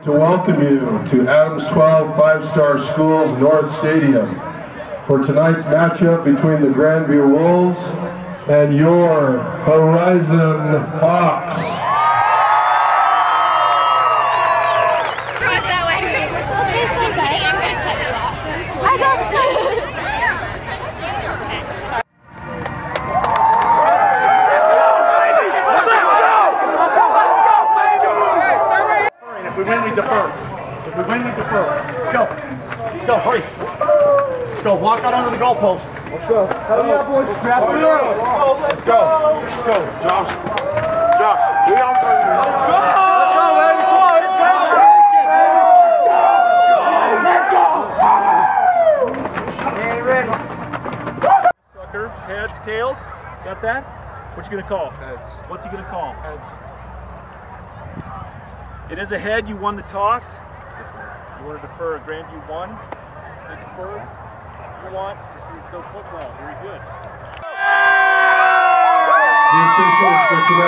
to welcome you to Adams 12 five-star schools North Stadium for tonight's matchup between the Grandview Wolves and your Horizon Hawks. Let's go. Walk out under the goalpost. Let's go. Hell yeah, boys. Strap it up. Let's go. Let's go. Josh. Josh. We on for Let's go. Let's go, baby. Come on. Let's go. Let's go. Sucker. Heads, tails. Got that? What you gonna call? Heads. What's he gonna call? Heads. It is a head. You won the toss. You want to defer. Grandview won. They deferred. You want. This is go football. Very good. The officials for tonight's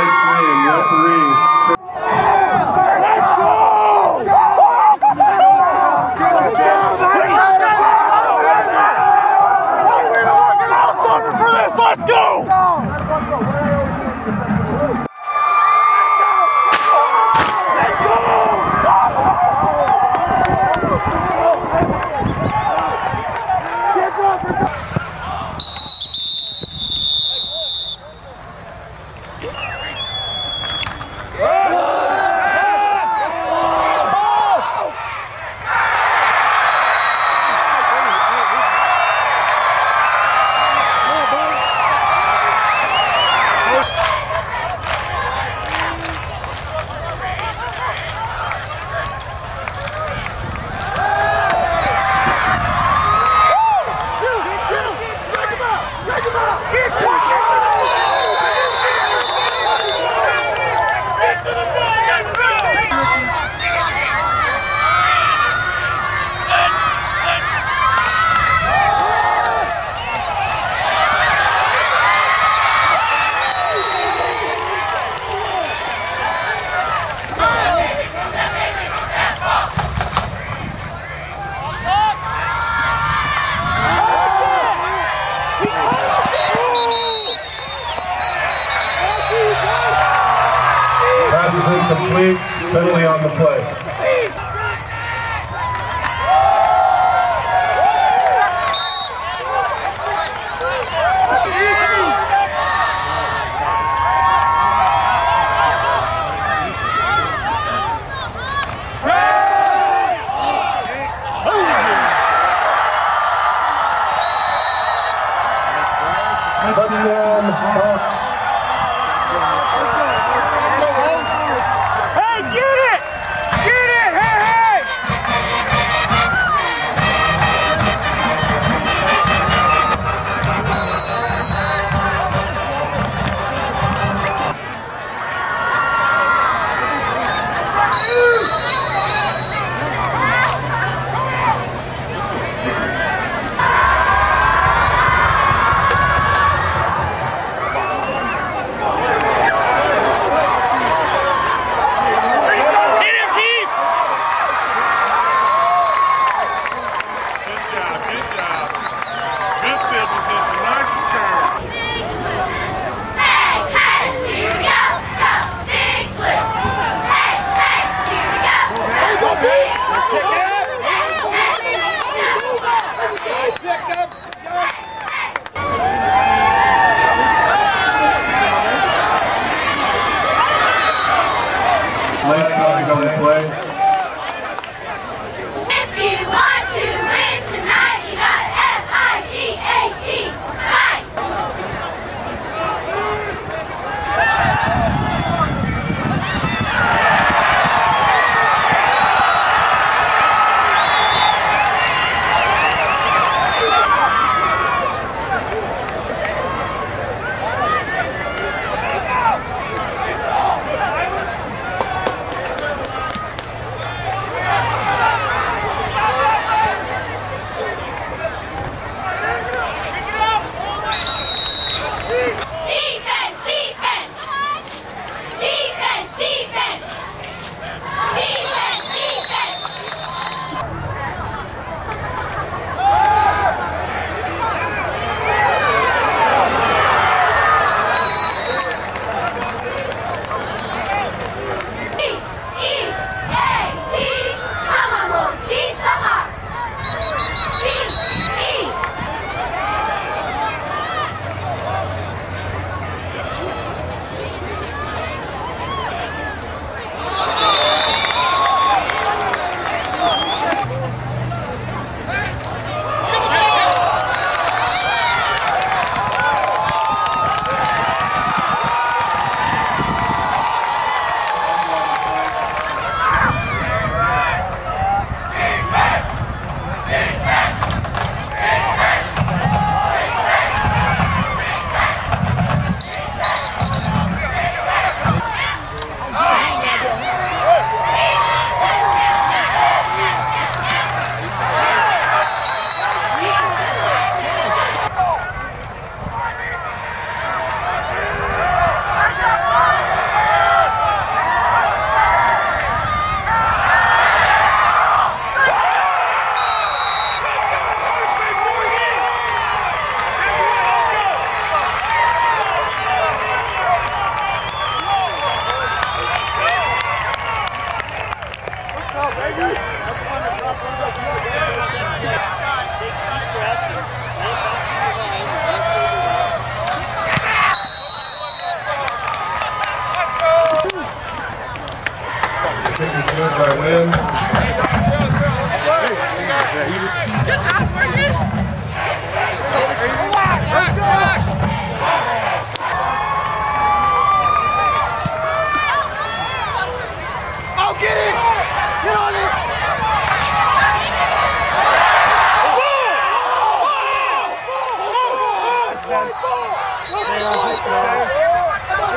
let's go! on.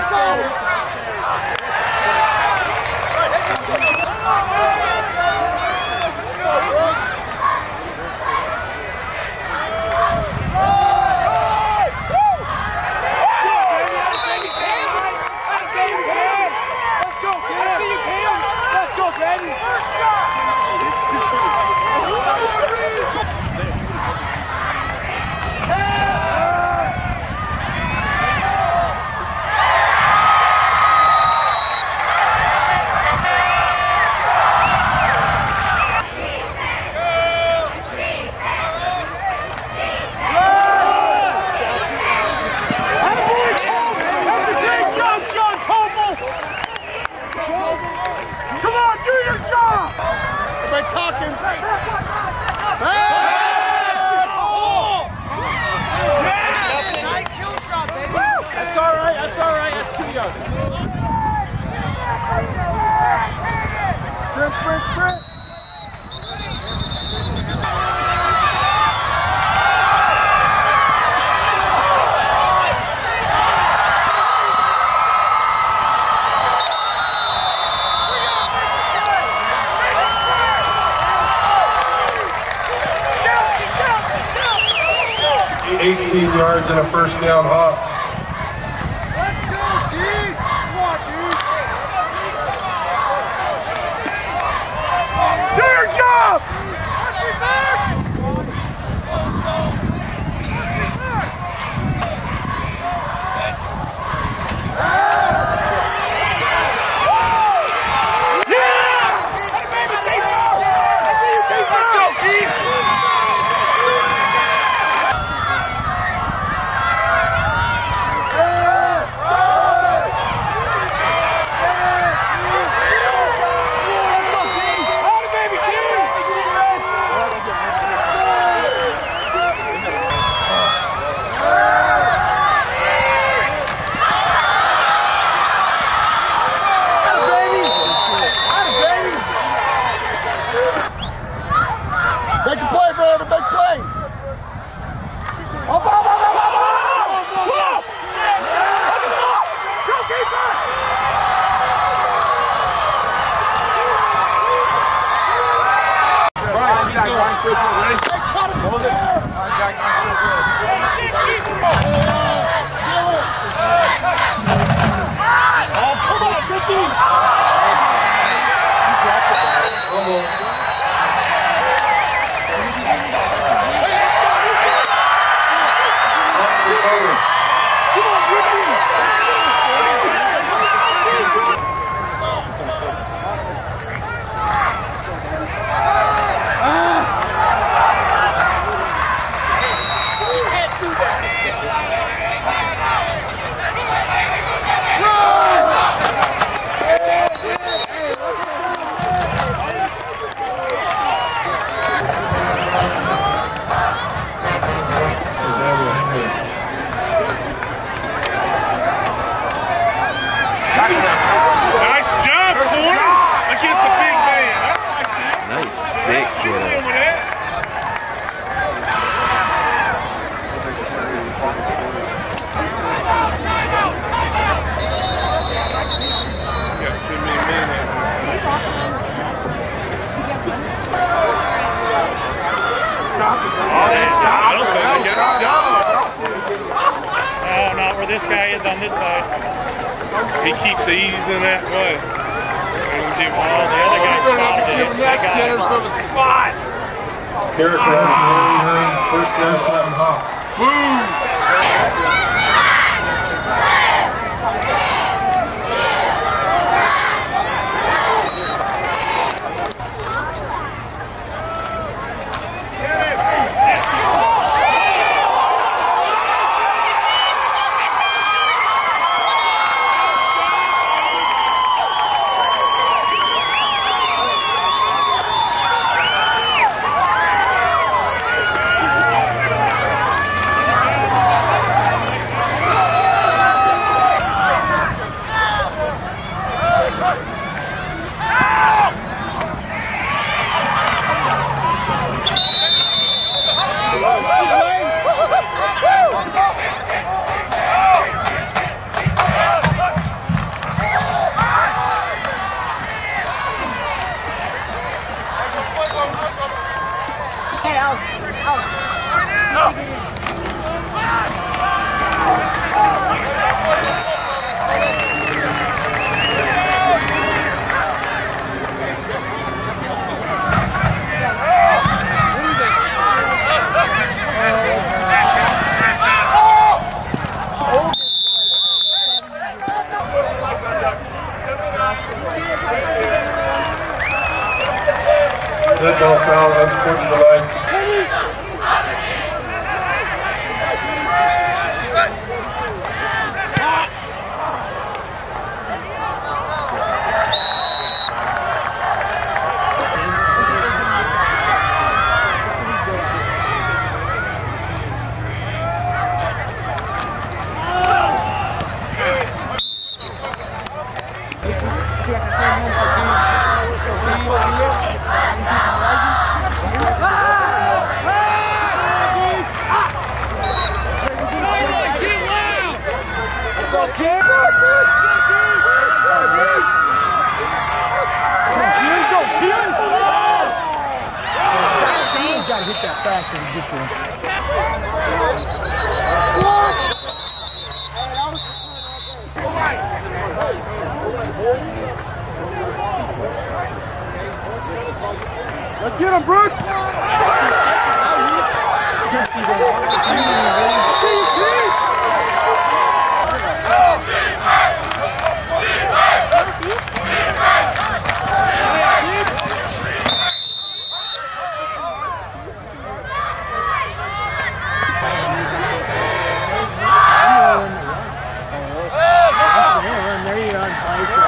Stay on. yards and a first down Hawks. I Not where this guy is on this side. He keeps easing that way. And all the other guys oh, spotted it. That guy from the spot. Carrick first down, Boom! Like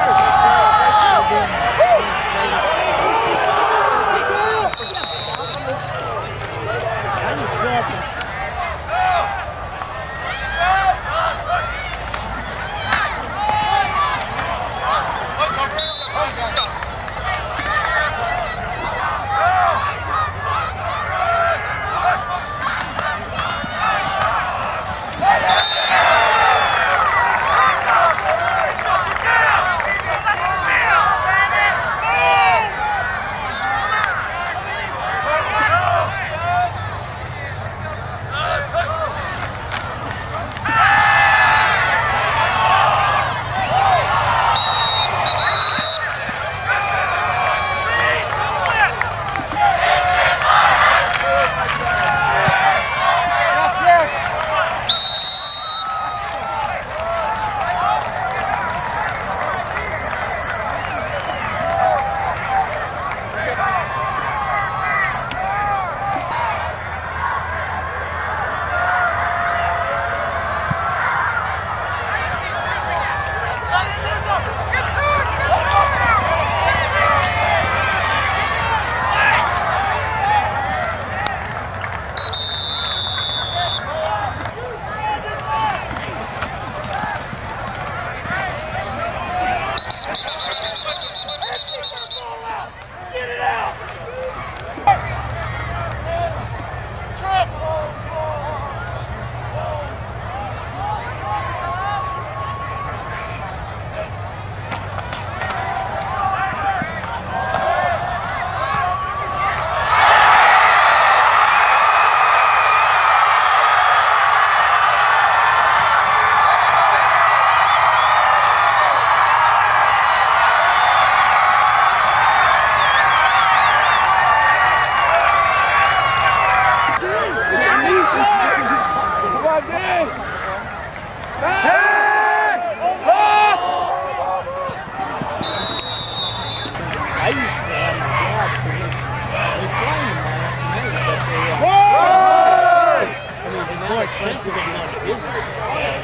expensive Not?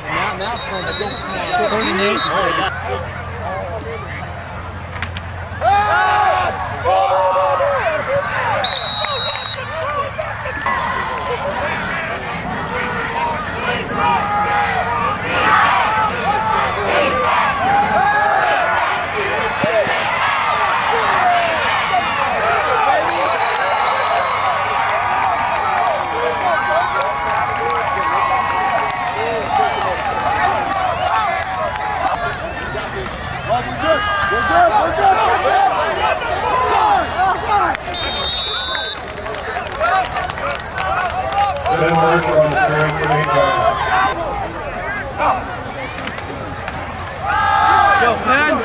Now, now, from 38. Oh, yeah. Good. Yo, man.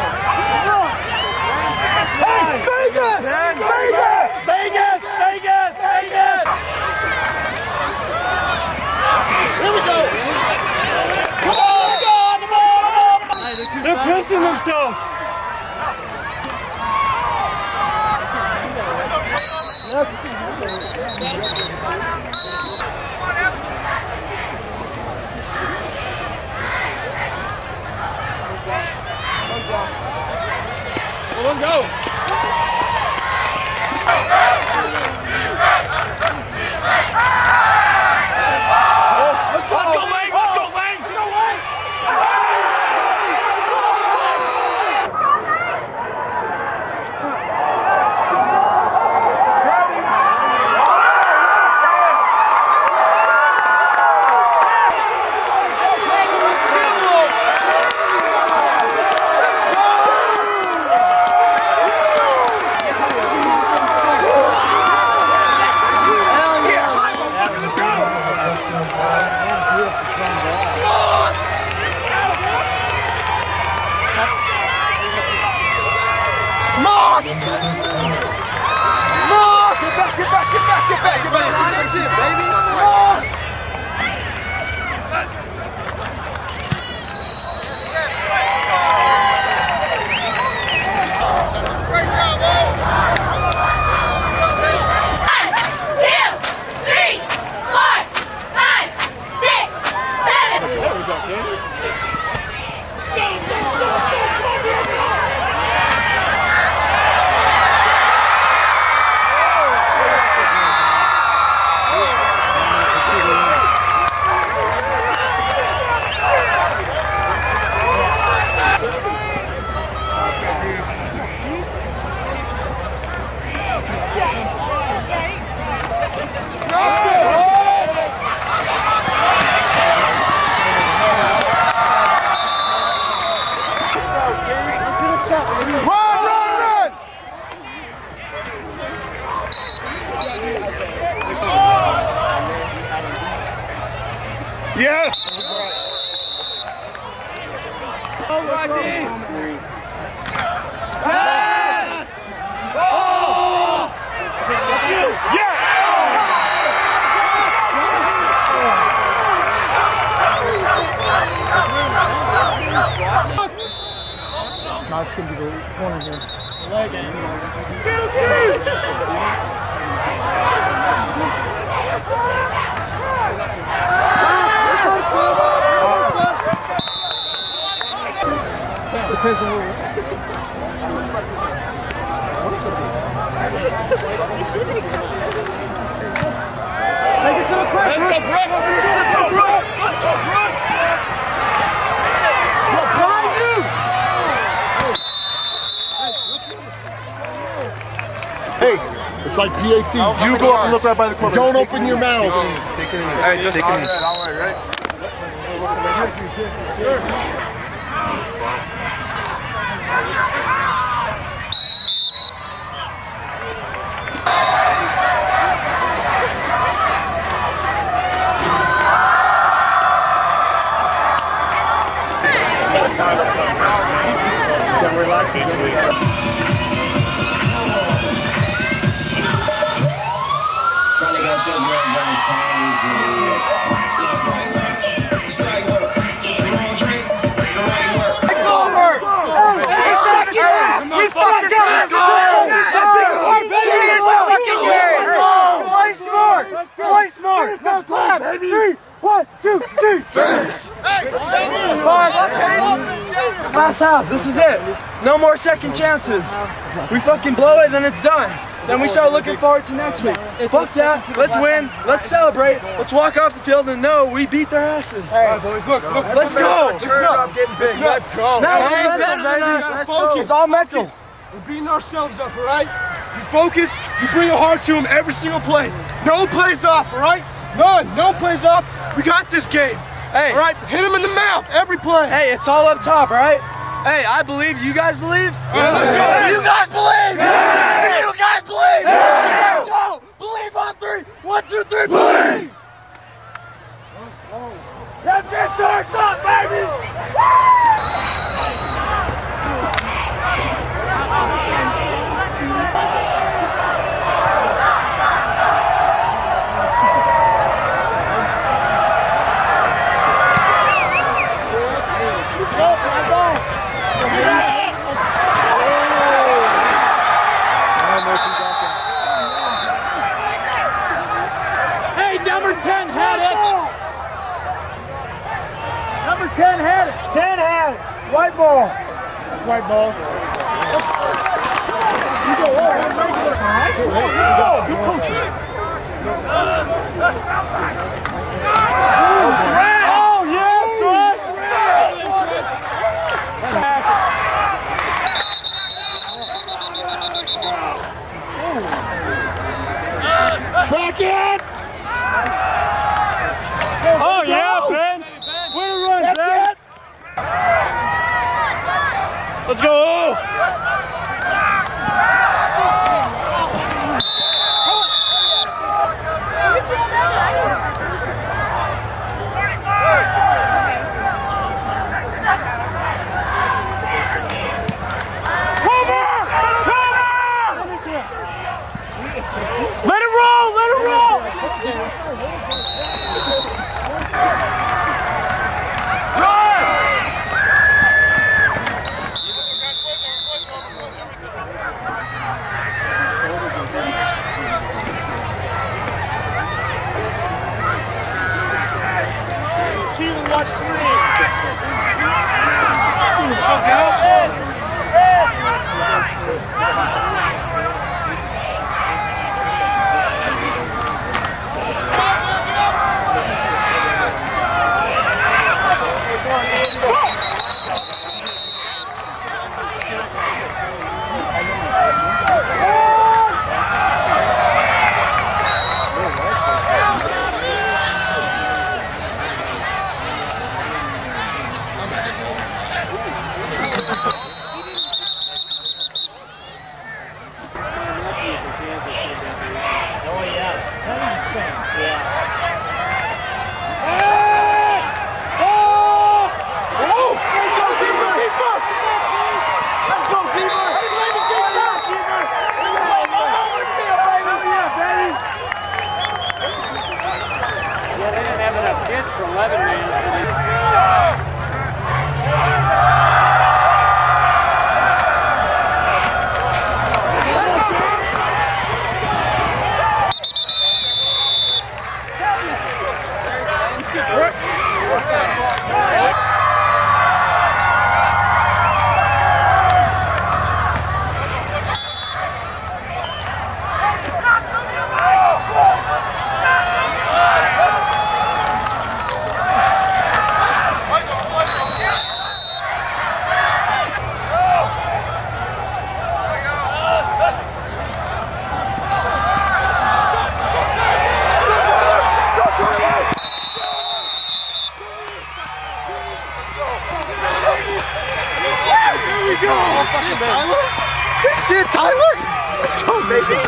Go. Now it's going to be the corner here. Depends on where. Let's go, Brooks! Let's go, Brooks! Let's go, Brooks! Hey, it's like PAT. you go up and look right by the corner. Don't open your mouth. Take Hey, just all right, all right, right? Probably drink, the right work. Last half, this is it. No more second chances. We fucking blow it, then it's done. Then we start looking forward to next week. Fuck that. Let's win. Let's celebrate. Let's walk off the field and know we beat their asses. boys, look, look. Let's go. Turn up, getting big. Let's go. Now it's mental, baby. Focus. It's all mental. We're beating ourselves up, all right? You focus, you bring your heart to them every single play. No plays off, all right? None, no plays off. We got this game. Hey, All right, hit him in the mouth every play. hey, it's all up top, right? Hey, I believe. You guys believe? let's go. You guys believe? You guys believe? Let's go. Believe on three. One, two, three. Believe. Let's get turned up, baby!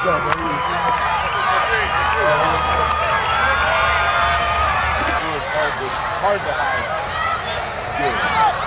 Go, baby! hard to hide. Where's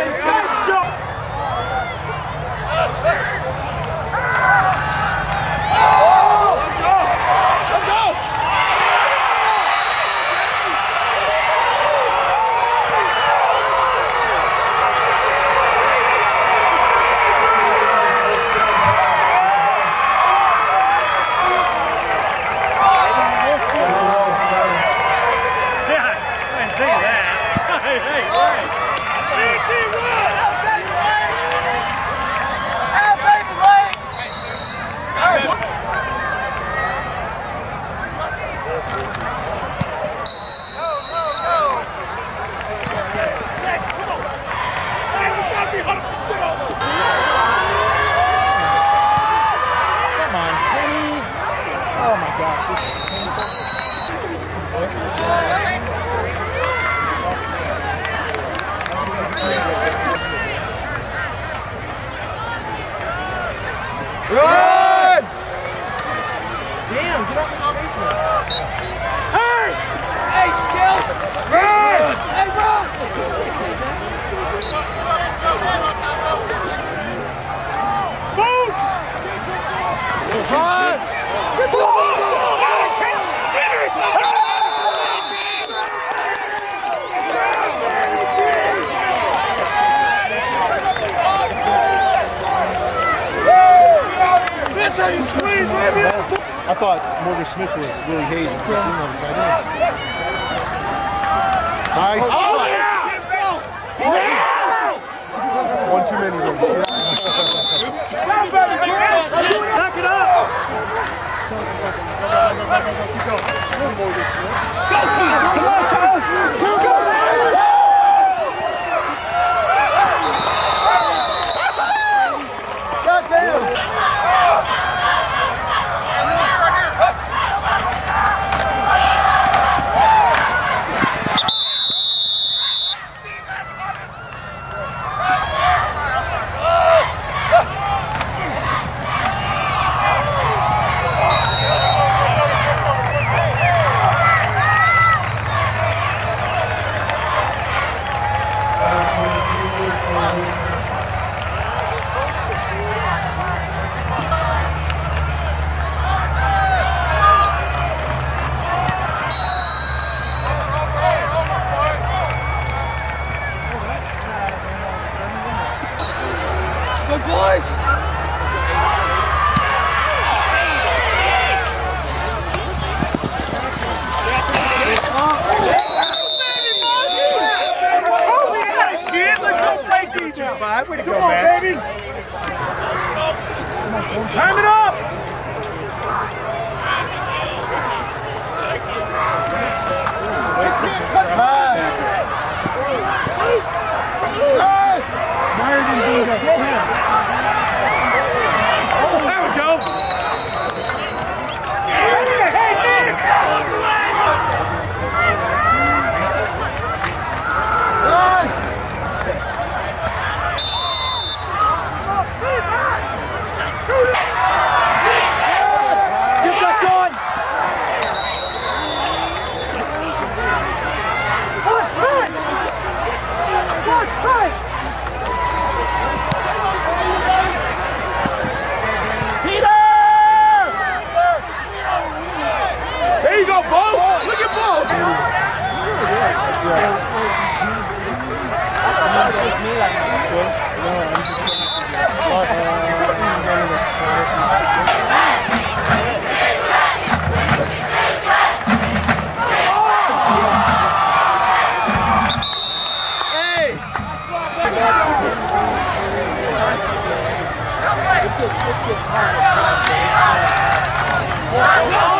Let's go. Go. One more this one. Go, team. Go, go, go. Time it up! It gets, it gets harder.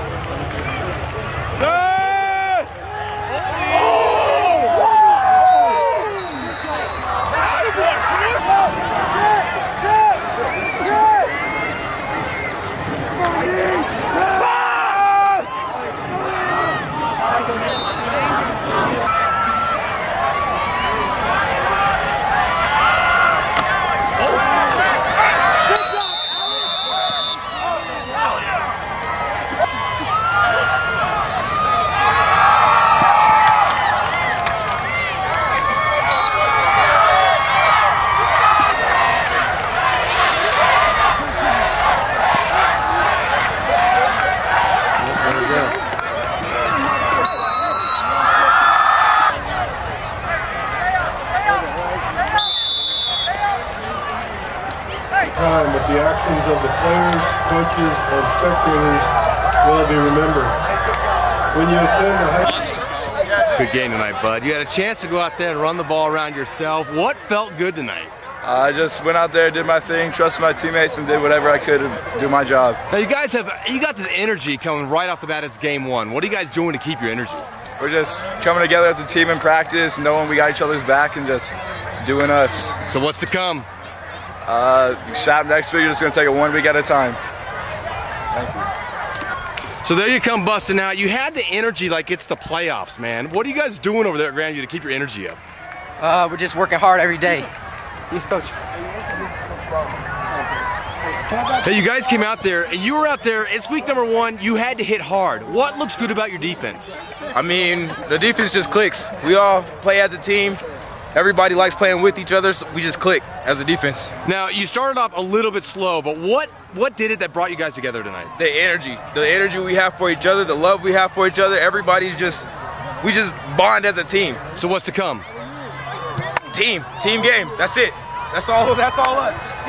Time that the actions of the players, coaches, and spectators will be remembered. When you attend the high Good game tonight, bud. You had a chance to go out there and run the ball around yourself. What felt good tonight? I just went out there, did my thing, trusted my teammates, and did whatever I could to do my job. Now you guys have you got this energy coming right off the bat. It's game one. What are you guys doing to keep your energy? We're just coming together as a team in practice, knowing we got each other's back, and just doing us. So what's to come? Uh, shot next week. You're just gonna take it one week at a time. So there you come busting out. You had the energy like it's the playoffs, man. What are you guys doing over there at Grandview to keep your energy up? Uh, we're just working hard every day. Yes, coach. Hey, you guys came out there and you were out there. It's week number one. You had to hit hard. What looks good about your defense? I mean, the defense just clicks. We all play as a team. Everybody likes playing with each other, so we just click as a defense. Now you started off a little bit slow, but what what did it that brought you guys together tonight? The energy, the energy we have for each other, the love we have for each other. Everybody's just, we just bond as a team. So what's to come? Team, team game. That's it. That's all. That's all us.